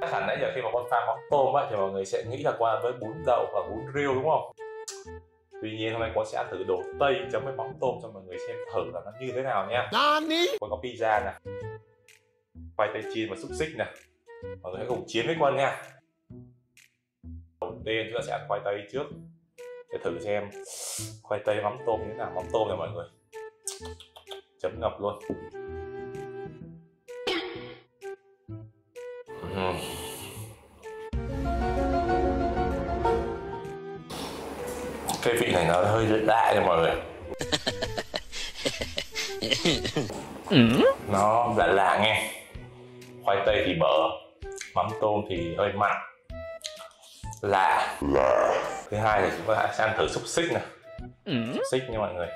chắc hẳn nãy giờ khi mà con pha mắm tôm á thì mọi người sẽ nghĩ là qua với bún đậu và bún riêu đúng không? Tuy nhiên hôm nay con sẽ ăn thử đồ tây chấm với mắm tôm cho mọi người xem thử là nó như thế nào nha. Con có pizza nè. Khoai tây chiên và xúc xích nè. Mọi người hãy cùng chiến với con nha. Đầu tiên chúng ta sẽ ăn khoai tây trước để thử xem. Khoai tây mắm tôm như thế nào? Mắm tôm này mọi người. Chấm ngập luôn. Cái vị này nó hơi lạ nha mọi người. Nó lạ lạ nghe. Khoai tây thì bở, mắm tôm thì hơi mặn. Lạ thứ hai là chúng ta sẽ ăn thử xúc xích này. Ừ. Xúc xích nha mọi người.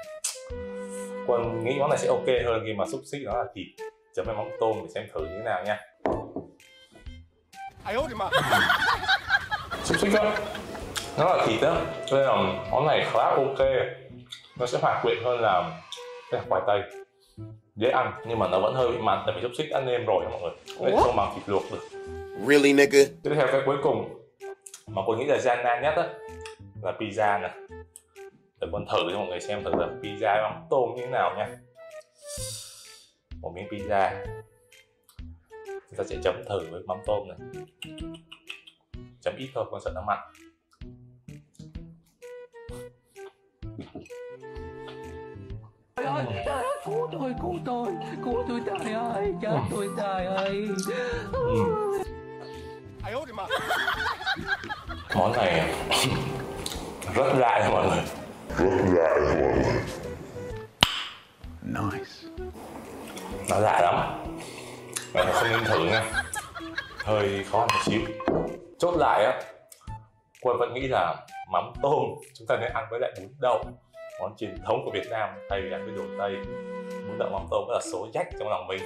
Quân nghĩ món này sẽ ok hơn khi mà xúc xích đó là thịt. Chấm với móng tôm để xem thử như thế nào nha. Ai hốt mà? Xúc xích đó. Nó là thịt đó cho nên là món này khá ok. Nó sẽ hòa quyện hơn là cái khoai tây. Dễ ăn nhưng mà nó vẫn hơi bị mặn tại vì xúc xích ăn nêm rồi mọi người. Nên không bằng thịt luộc được. Really nigga? Tiếp theo cái cuối cùng mà tôi nghĩ là gian nan nhất á là pizza nè. Để con thử cho mọi người xem thử là pizza mắm tôm như thế nào nha một miếng pizza. Chúng ta sẽ chấm thử với mắm tôm này. Chấm ít thôi con sợ nó mặn. Trời ơi, trời ơi, cứu tôi, cứu tôi, cứu tôi trời ơi, chết tôi trời ơi. 哎呦 rất dai nha mọi người. Rất dai nha mọi người. Nice. Nó dai lắm. Mọi người không nên thử nha. Hơi khó một xíu. Chốt lại á quân vẫn nghĩ là mắm tôm. Chúng ta nên ăn với lại bún đậu. Món truyền thống của Việt Nam thay vì ăn với đồ tây. Bún đậu mắm tôm rất là số rách trong lòng mình.